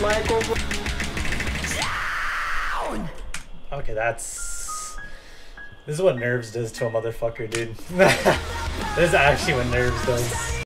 Michael. Okay, that's. This is what nerves does to a motherfucker, dude. this is actually what nerves does.